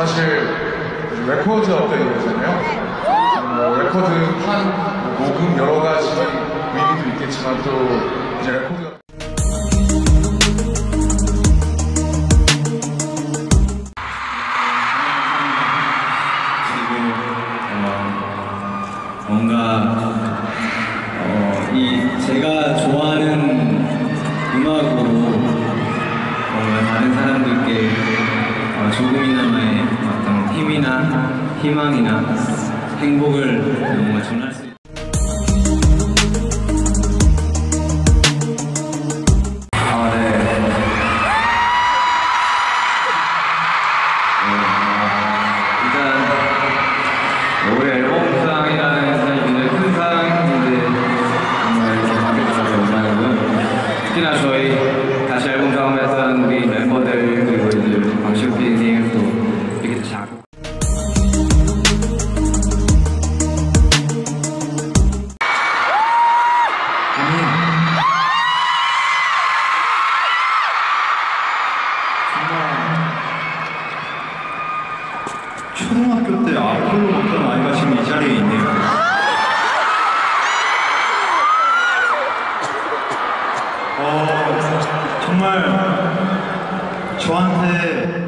사실 레코드 업데이트잖아요. 뭐 레코드 판, 뭐 녹음 여러 가지 의미도 있겠지만 또 이제 레코드 어, 뭔가 어, 이 제가 좋아하는 조금이나마의 어떤 힘이나 희망이나 행복을 뭔가 전할 수 아, 네. 어, 특히나 저희 다시 앨범 작업했던 우리 멤버 초등학교 때 아플로 먹던 아이가 지금 이 자리에 있네요. 어, 정말 저한테